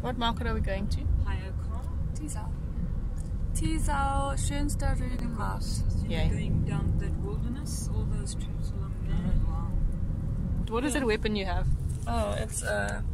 What market are we going to? Thiessow. Thiessow, schönster Rügenwald. Yay. Going down that wilderness, all those trips along there. Mm-hmm. Wow. What is that weapon you have? Oh, it's a,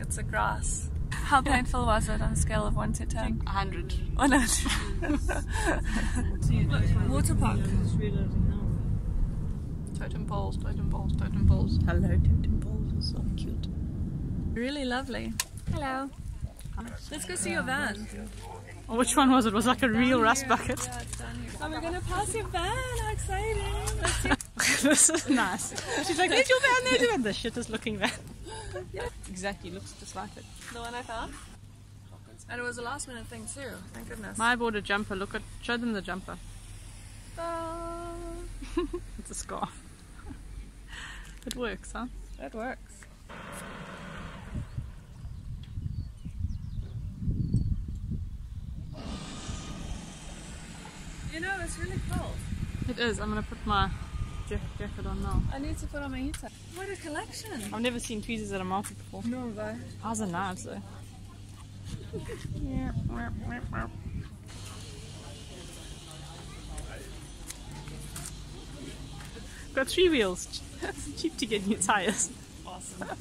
it's a grass. How painful was it on a scale of 1 to 10? 100. Oh no. Water park. Just realizing now. Totem poles, totem poles, totem poles. Hello, totem poles. So cute. Really lovely. Hello. Let's go see your van. Oh, which one was it? Was it like a real rust bucket? Yeah, it's. Oh, we're gonna pass your van. How exciting! Let's see. this is nice. She's like, there's your van, there's your van. The shittest looking van. Exactly, looks just like it. The one I found. And it was a last minute thing too. Thank goodness. My bought a jumper. Look at, show them the jumper. Oh, It's a scarf. It works, huh? It works. You know, it's really cold. It is. I'm gonna put my jacket on now. I need to put on my heater. What a collection! I've never seen tweezers at a market before. No, but How's it now, though? Got three wheels. It's cheap to get new tires. awesome.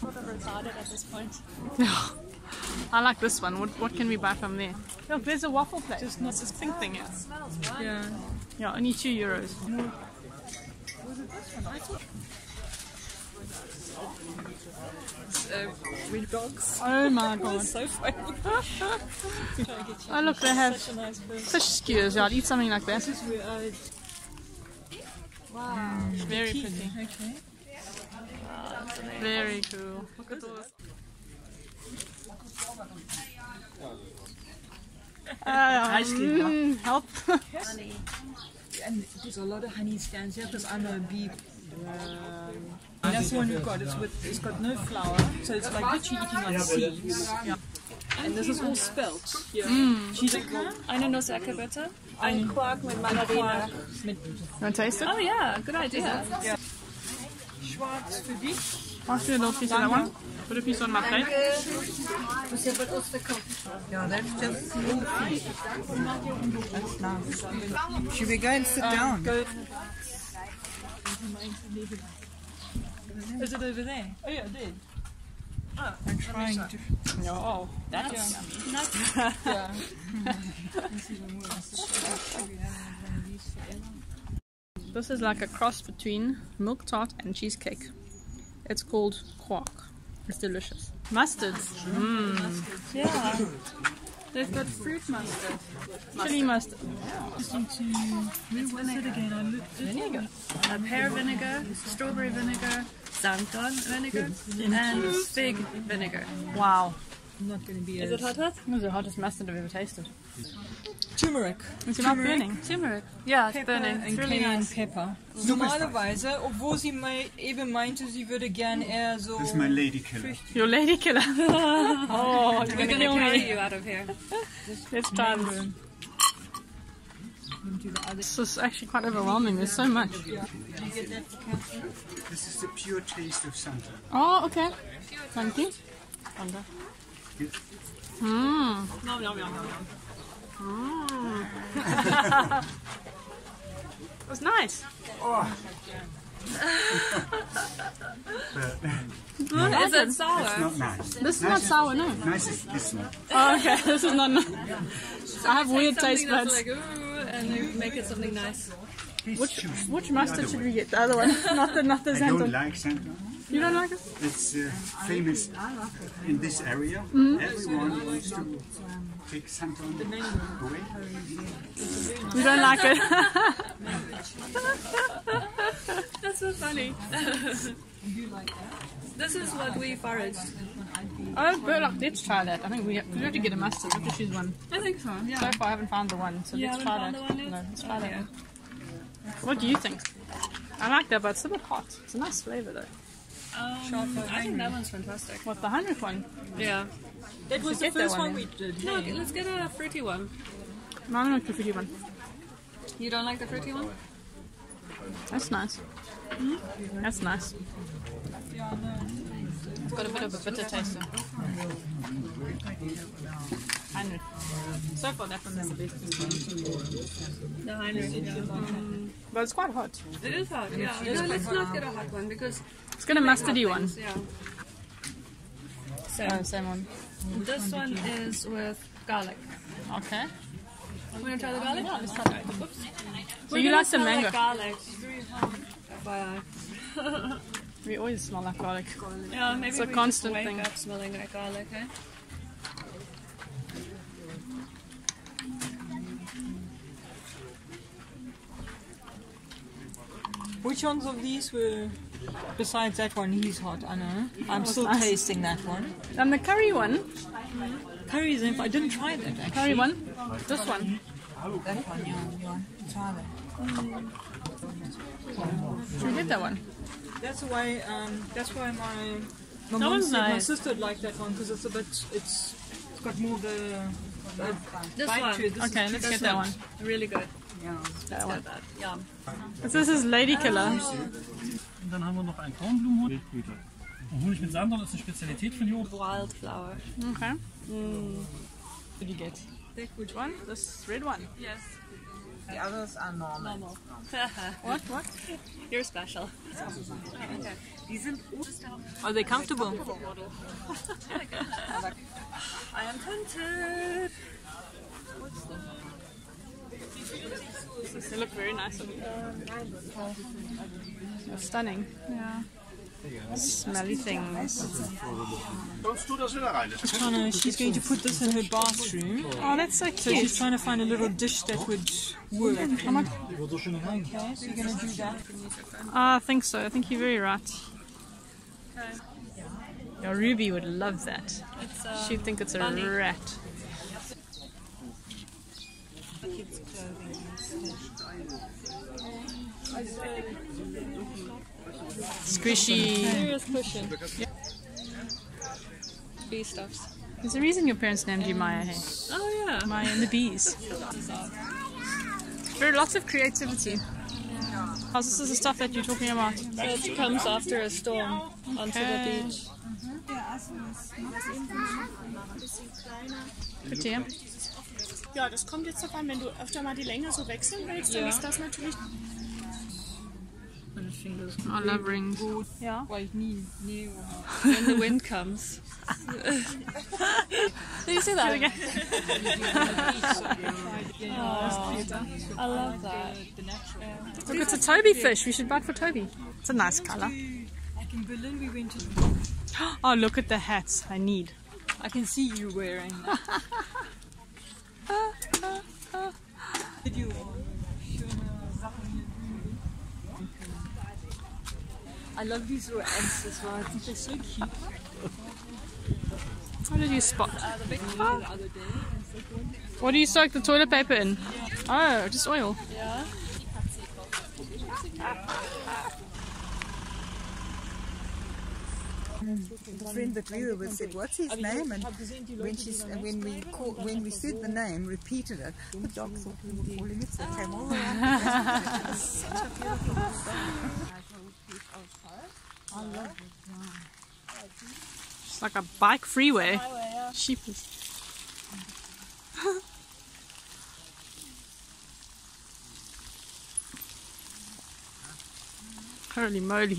sort of retarded at this point. I like this one. What, what can we buy from there? Look, there's a waffle place. Just not this pink thing. Smells. Yeah. Yeah, only two euros. Was it this one? Uh, red dogs. Oh my god. So funny. Oh look, they have nice fish skewers. Yeah, I'd eat something like that. This is where I Wow. Very pretty. Okay. Very cool. Look at those. Nicely done. Mm, help. And there's a lot of honey stands here because I'm a bee. And that's the one we've got. It's with it's got no flour, so it's like literally eating like seeds. Yeah. And this is all spelt. Yeah. Cheesecake. Eine Nussecke bitte. Ein Quark mit Mandarine. mit Want to taste it? Oh yeah, good idea. Schwarz für dich. I'll do a little piece of that one. Put a piece on my plate. Yeah, that's just small fish. That's nice. Should we go and sit down? Go. Is it over there? Oh yeah, it did. I'm trying to. No. That's Yeah. This is like a cross between milk tart and cheesecake. It's called quark. It's delicious. Mustard. Mmm. yeah. They've got fruit mustard. Chili mustard. Where was it again? I looked at Vinegar. Uh, pear vinegar, strawberry vinegar, Sanddorn vinegar, and fig vinegar. Wow. Not going to be Is as it hot hot? It was the hottest mustard I've ever tasted. turmeric. Is it not burning? Turmeric. Yeah, it's Pepper burning. It's and really cayenne nice. pepper. Normalerweise, obwohl sie mei- eben meinte, sie würde gern eher so. Das ist mein Ladykiller. Your lady killer. oh, We're gonna carry you out of here. Let's try this. This is actually quite overwhelming. There's so much. This is the pure taste of Santa. Oh, okay. Thank you. Wonder. Mmm. Yum, yum, yum, yum, yum. Mmm. it was nice. Oh. But Is it sour? it's not nice. This is nice not sour, no. Nice is this one. Oh, okay. This is not. Nice. I have weird taste buds. like ooh, and they make it something nice. Please Which choose which the mustard should one. we get? The other one, not the not the I don't like Sanddorn. You don't like it? It's uh, famous in this area. Mm-hmm. Everyone wants to take Sanddorn away. You don't like it? That's so funny. this is what we foraged. oh, Bärlauch, let's try that. I think we have, we have to get a mustard. We have to choose one. I think so. Yeah. So far, I haven't found the one, so You let's try that. the one yet? No, let's try Okay. that. What do you think? I like that, but it's a bit hot. It's a nice flavor though. Um, I think that one's fantastic. What the hundredth one? Yeah. That was the get that first one one we did. No, hey? let's get a fruity one. No, I don't like the fruity one. You don't like the fruity one? That's nice. That's nice. Yeah, no. It's got a bit of a bitter taste. though. Heinrich. So far, that one is the best. The. Yeah. But it's quite hot. It is hot. Yeah. No, let's not get a hot one because Let's get a mustardy one. yeah. Uh, same one. This one is with garlic. Okay. Want to try the garlic? Yeah, let's try that. So We're you gonna like the mango? Like garlic. FYI. We always smell like garlic. Yeah, maybe It's a we constant just wake thing. up smelling like garlic, eh? Which ones of these were, besides that one, he's hot, I know. I'm still nice. tasting that one. And the curry one. Curries, if I didn't try that actually. Curry one. This one. That one, yeah, yeah. Try that. Should we get that one? That's why, um, that's why my, That my mom one's said my sister would like that one because it's a bit, it's, it's got more the, the This bite one. This Okay, let's get that one. Really good. Yeah, that one. Yum. This is Lady Killer. Und dann haben wir noch einen Kornblumenhonig. Wildblüte. Und Honig mit Sanddorn ist eine Spezialität von hier oben. Wildflower. Okay. What do you get? Which one? This red one. Yes. The others are normal. What? What? You're special. Are they comfortable? I am tempted. They look very nice. Um, They're stunning. Yeah. Smelly things. Kommst du das wieder rein? Trying to, she's going to put this in her bathroom. Oh, that's so cute. So she's trying to find a little dish that would work. Okay, so you're going to do that. Ah, I think so. I think you're very right. Your Ruby would love that. It's uh, She'd think it's a bunny. rat. Squishy. serious cushion. Bee stuffs. There's a reason your parents named you Maya. Hey, Oh yeah. Maya and the bees. There are lots of creativity. Oh, this is the stuff that you're talking about. So it comes after a storm onto the Okay. beach. Pretty, yeah? Ja, das kommt jetzt drauf an, wenn du öfter mal die Länge so wechseln willst, dann Ja. ist das natürlich I love rings. Yeah. Well, knee, knee. When the wind comes. Did you see that? again? I love that. Look, it's a Toby fish. We should buy for Toby. It's a nice color. Like in Berlin, we went to. Oh, look at the hats I need. I can see you wearing. Did you? I love these little ants as well. I think they're so cute. What did you spot? Uh, the big one the other day. What do you soak the toilet paper in? Oh, just oil. Yeah. The friend that we were with said, "What's his name?" And when she's when we call, when we said the name, repeated it. The dog thought we were calling it, so it came all the way up. It was such a beautiful dog. I love it. It's like a bike freeway. Holy moly.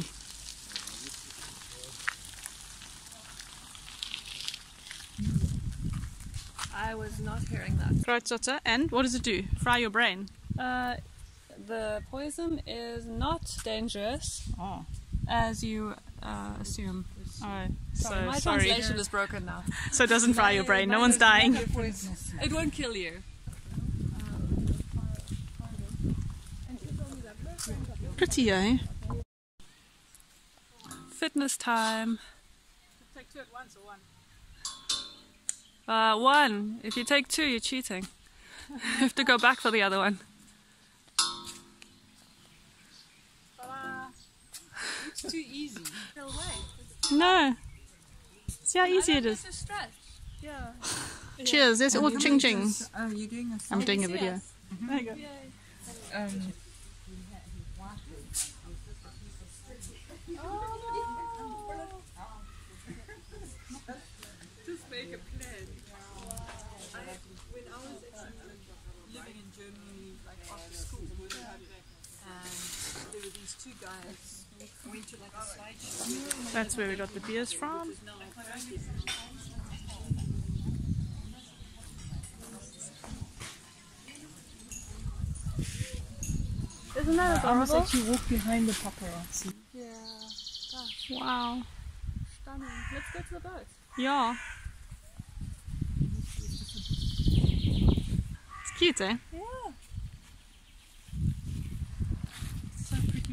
I was not hearing that. Kreuzotter. And what does it do? Fry your brain. Uh, the poison is not dangerous, Oh. As you uh, assume. Sorry, so my sorry. translation is broken now. So it doesn't fry your brain. No one's dying. It won't kill you. Pretty, eh? Fitness time. Take two at once or one? Uh, one. If you take two, you're cheating. you have to go back for the other one. Too easy. No way. No. See how easy it is. Yeah. Cheers. It's all ching ching. This, oh, you're doing a I'm doing a video. Mm -hmm. There you go. Um, two guys that's where we got the beers from. Isn't that I must adorable? actually walk behind the paparazzi. Yeah. Wow. Stunning. Let's go to the boat. Yeah. It's cute, eh? Yeah. So pretty.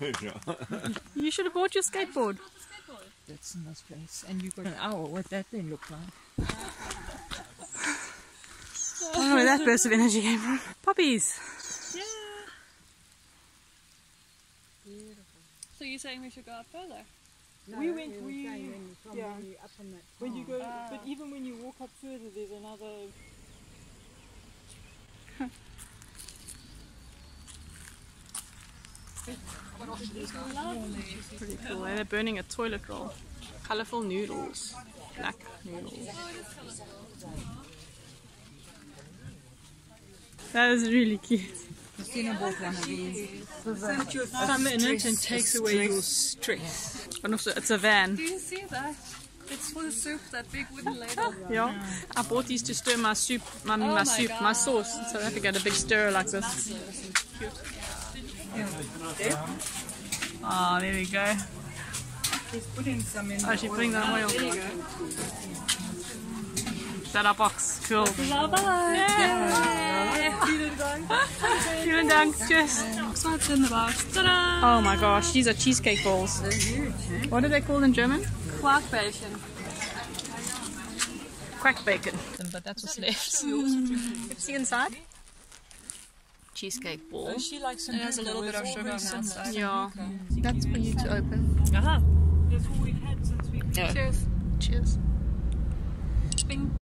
You should have bought your skateboard. That's a nice place. And you got an owl. What that thing look like? I don't know where that burst of energy came from. Puppies. Yeah. Beautiful. So you're saying we should go up further? No, we went. We yeah. When you go, but even when you walk up further, there's another. Pretty cool. eh? They're burning a toilet roll. Colorful noodles. Black noodles. That is really cute. Christina bought one of these. Put your in it and takes away your stress. And also, it's a van. Do you see that? It's for the soup, that big wooden ladle. Yeah. I bought these to stir my soup, my, my, my soup, my sauce in South Africa. A big stirrer like this. Oh, there we go. He's putting some in. Oh, she's putting that oil. There you Is that our box? Cool. Vielen Dank. Cheers. What's in the box? Ta-da! Oh my gosh, these are cheesecake balls. Eh? What are they called in German? Quarkbällchen. Crack bacon. But that's what's left. Let's see inside. Cheesecake ball. She likes some. It has a little bit of sugar on the outside. Yeah. That's for you to open. Aha. That's all we've had since we. Cheers. Cheers. Bing.